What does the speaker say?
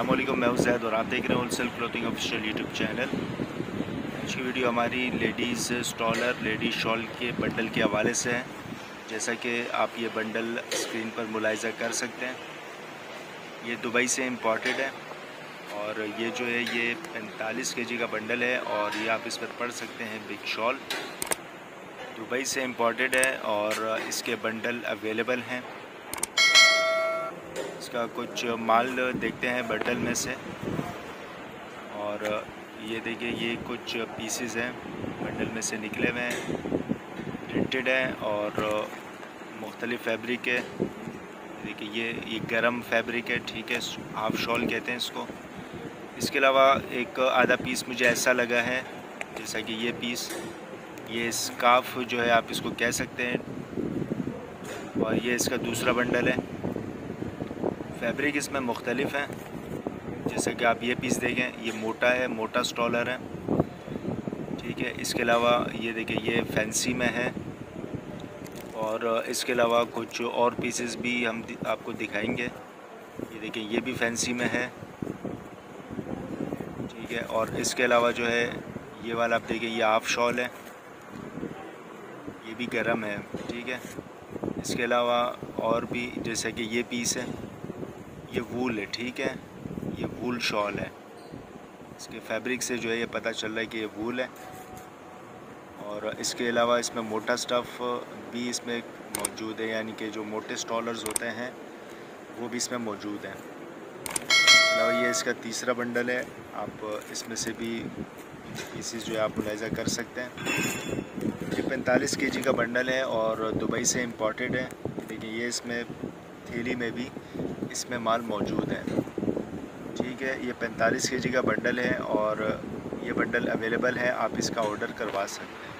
देख रहे हैं wholesale clothing official YouTube channel आज की वीडियो हमारी लेडीज़ स्टॉलर लेडीज़ शॉल के बंडल के हवाले से है। जैसा कि आप ये बंडल स्क्रीन पर मुलायजा कर सकते हैं। ये दुबई से इम्पोर्टेड है और ये जो है, ये 45 केजी का बंडल है और ये आप इस पर पढ़ सकते हैं बिग शॉल दुबई से इम्पोर्टेड है और इसके बंडल अवेलेबल हैं। इसका कुछ माल देखते हैं बंडल में से। और ये देखिए, ये कुछ पीसेस हैं बंडल में से निकले हुए हैं। प्रिंटेड है और मुख्तलिफ़ फैब्रिक है। देखिए, ये ये गर्म फैब्रिक है, ठीक है हाफ़ शॉल कहते हैं इसको। इसके अलावा एक आधा पीस मुझे ऐसा लगा है, जैसा कि ये पीस ये स्काफ जो है, आप इसको कह सकते हैं। और ये इसका दूसरा बंडल है। फैब्रिक इसमें मुख्तलिफ़ हैं। जैसे कि आप ये पीस देखें, ये मोटा है, मोटा स्टॉलर है। ठीक है, इसके अलावा ये देखिए, ये फैंसी में है। और इसके अलावा कुछ और पीसेस भी हम आपको दिखाएँगे। ये देखिए, ये भी फैंसी में है। ठीक है, और इसके अलावा जो है, ये वाला आप देखिए, ये हाफ़ शॉल है। ये भी गर्म है। ठीक है, इसके अलावा और भी जैसे कि ये पीस है। ये वूल है, ठीक है? ये वूल शॉल है। इसके फैब्रिक से जो है ये पता चल रहा है कि ये वूल है। और इसके अलावा इसमें मोटा स्टफ़ भी इसमें मौजूद है, यानी कि जो मोटे स्टॉलर्स होते हैं, वो भी इसमें मौजूद हैं। अलावा ये इसका तीसरा बंडल है, आप इसमें से भी पीसीस जो है आप मुलायजा कर सकते हैं। ये पैंतालीस के का बंडल है और दुबई से इम्पोर्टेड है। लेकिन ये इसमें थैली में भी इसमें माल मौजूद है। ठीक है, ये 45 के का बंडल है और ये बंडल अवेलेबल है, आप इसका ऑर्डर करवा सकते हैं।